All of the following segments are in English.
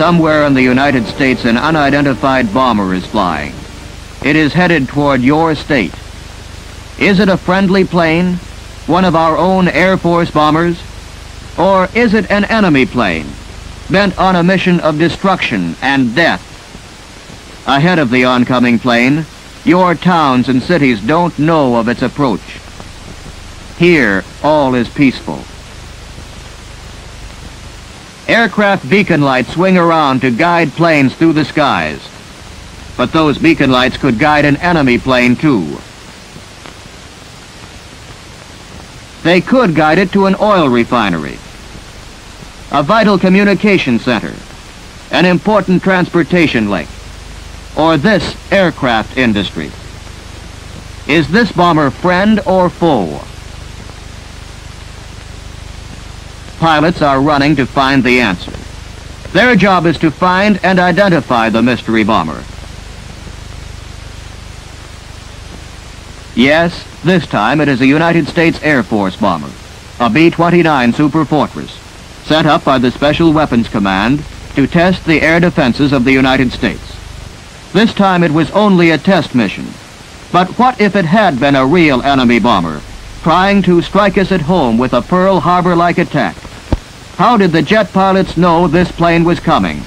Somewhere in the United States, an unidentified bomber is flying. It is headed toward your state. Is it a friendly plane? One of our own Air Force bombers? Or is it an enemy plane, bent on a mission of destruction and death? Ahead of the oncoming plane, your towns and cities don't know of its approach. Here, all is peaceful. Aircraft beacon lights swing around to guide planes through the skies. But those beacon lights could guide an enemy plane too. They could guide it to an oil refinery, a vital communication center, an important transportation link, or this aircraft industry. Is this bomber friend or foe? Pilots are running to find the answer. Their job is to find and identify the mystery bomber. Yes, this time it is a United States Air Force bomber, a B-29 Super Fortress, sent up by the Special Weapons Command to test the air defenses of the United States. This time it was only a test mission. But what if it had been a real enemy bomber, trying to strike us at home with a Pearl Harbor-like attack? How did the jet pilots know this plane was coming?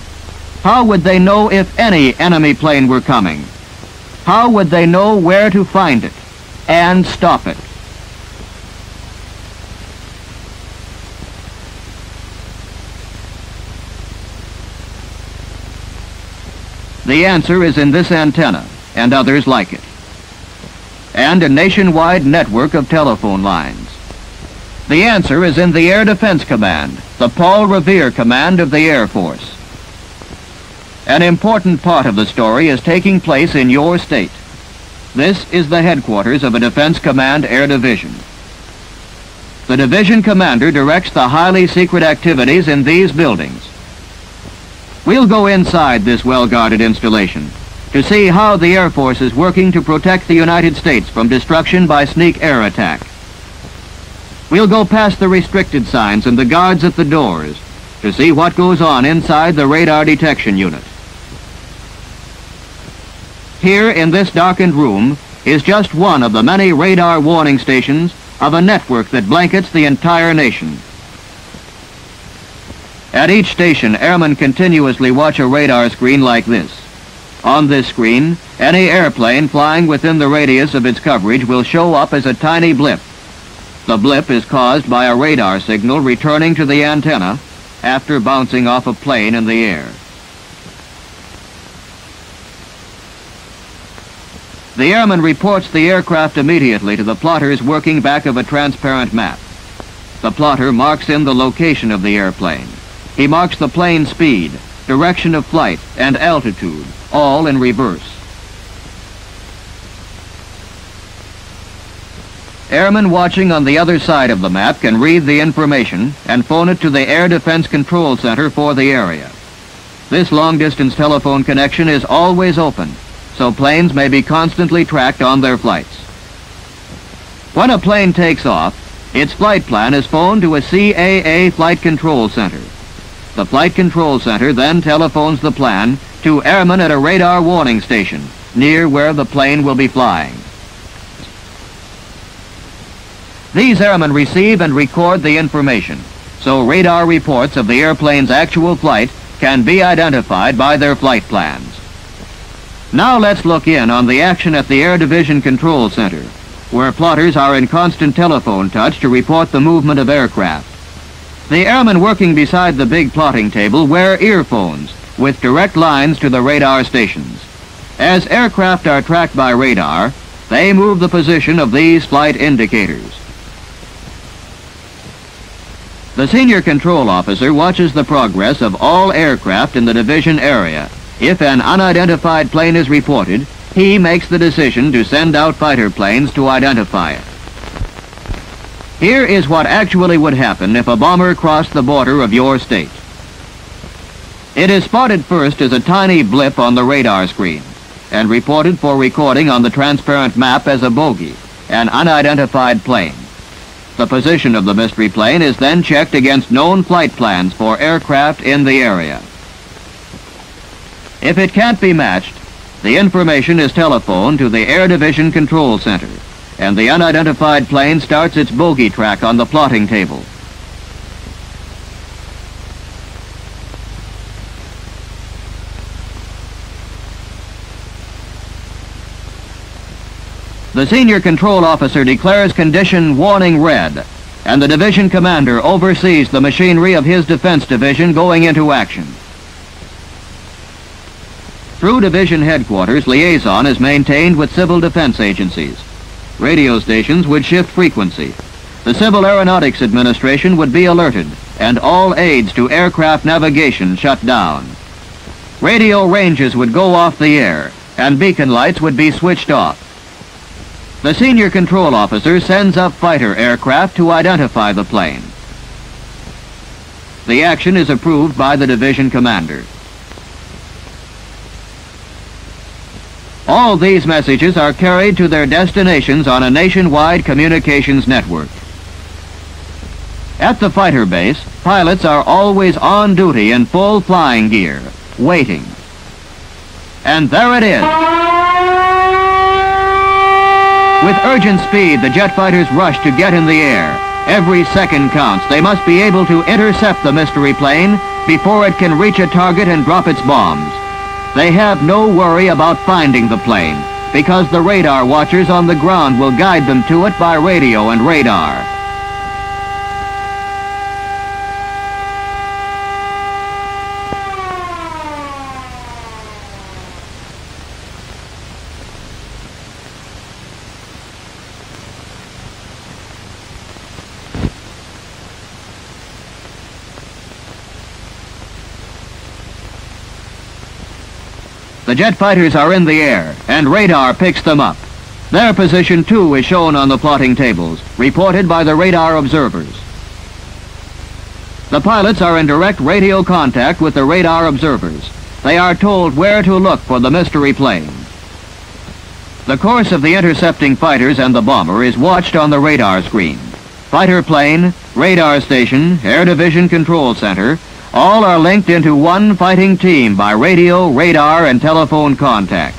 How would they know if any enemy plane were coming? How would they know where to find it? and stop it. The answer is in this antenna and others like it, and a nationwide network of telephone lines. The answer is in the Air Defense Command, the Paul Revere Command of the Air Force. An important part of the story is taking place in your state. This is the headquarters of a Defense Command Air Division. The division commander directs the highly secret activities in these buildings. We'll go inside this well-guarded installation to see how the Air Force is working to protect the United States from destruction by sneak air attack. We'll go past the restricted signs and the guards at the doors to see what goes on inside the radar detection unit. Here in this darkened room is just one of the many radar warning stations of a network that blankets the entire nation. At each station, airmen continuously watch a radar screen like this. On this screen, any airplane flying within the radius of its coverage will show up as a tiny blip. The blip is caused by a radar signal returning to the antenna after bouncing off a plane in the air. The airman reports the aircraft immediately to the plotters working back of a transparent map. The plotter marks in the location of the airplane. He marks the plane speed, direction of flight, and altitude, all in reverse. Airmen watching on the other side of the map can read the information and phone it to the Air Defense Control Center for the area. This long-distance telephone connection is always open so planes may be constantly tracked on their flights. When a plane takes off, its flight plan is phoned to a CAA Flight Control Center. The Flight Control Center then telephones the plan to airmen at a radar warning station near where the plane will be flying. These airmen receive and record the information, so radar reports of the airplane's actual flight can be identified by their flight plans. Now let's look in on the action at the Air Division Control Center, where plotters are in constant telephone touch to report the movement of aircraft. The airmen working beside the big plotting table wear earphones with direct lines to the radar stations. As aircraft are tracked by radar, they move the position of these flight indicators. The senior control officer watches the progress of all aircraft in the division area if an unidentified plane is reported, he makes the decision to send out fighter planes to identify it. Here is what actually would happen if a bomber crossed the border of your state. It is spotted first as a tiny blip on the radar screen and reported for recording on the transparent map as a bogey, an unidentified plane. The position of the mystery plane is then checked against known flight plans for aircraft in the area. If it can't be matched, the information is telephoned to the Air Division Control Center, and the unidentified plane starts its bogey track on the plotting table. The senior control officer declares condition warning red, and the division commander oversees the machinery of his defense division going into action. Through division headquarters, liaison is maintained with civil defense agencies. Radio stations would shift frequency. The Civil Aeronautics Administration would be alerted, and all aids to aircraft navigation shut down. Radio ranges would go off the air, and beacon lights would be switched off. The senior control officer sends up fighter aircraft to identify the plane. The action is approved by the division commander. All these messages are carried to their destinations on a nationwide communications network. At the fighter base, pilots are always on duty in full flying gear, waiting. And there it is. With urgent speed, the jet fighters rush to get in the air. Every second counts. They must be able to intercept the mystery plane before it can reach a target and drop its bombs. They have no worry about finding the plane because the radar watchers on the ground will guide them to it by radio and radar. The jet fighters are in the air, and radar picks them up. Their position, too, is shown on the plotting tables, reported by the radar observers. The pilots are in direct radio contact with the radar observers. They are told where to look for the mystery plane. The course of the intercepting fighters and the bomber is watched on the radar screen. Fighter plane, radar station, Air Division Control Center, all are linked into one fighting team by radio, radar, and telephone contact.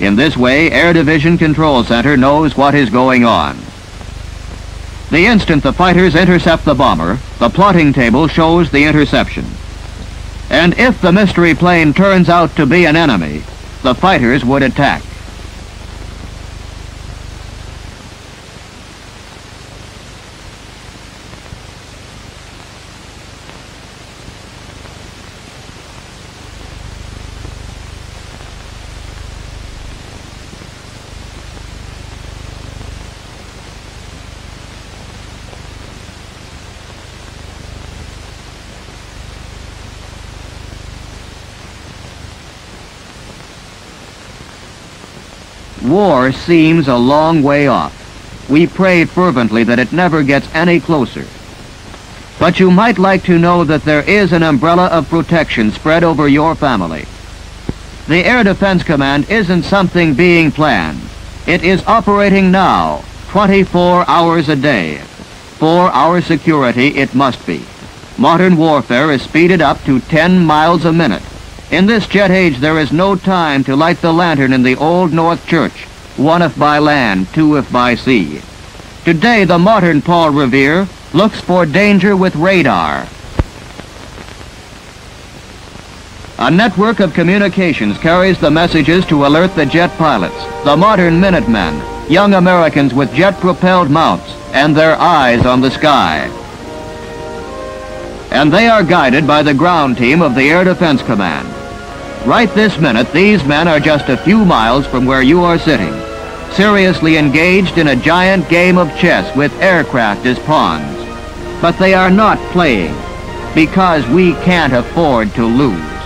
In this way, Air Division Control Center knows what is going on. The instant the fighters intercept the bomber, the plotting table shows the interception. And if the mystery plane turns out to be an enemy, the fighters would attack. War seems a long way off. We pray fervently that it never gets any closer. But you might like to know that there is an umbrella of protection spread over your family. The Air Defense Command isn't something being planned. It is operating now, 24 hours a day. For our security, it must be. Modern warfare is speeded up to 10 miles a minute. In this jet age, there is no time to light the lantern in the Old North Church, one if by land, two if by sea. Today, the modern Paul Revere looks for danger with radar. A network of communications carries the messages to alert the jet pilots, the modern Minutemen, young Americans with jet-propelled mounts, and their eyes on the sky and they are guided by the ground team of the Air Defense Command. Right this minute, these men are just a few miles from where you are sitting, seriously engaged in a giant game of chess with aircraft as pawns. But they are not playing, because we can't afford to lose.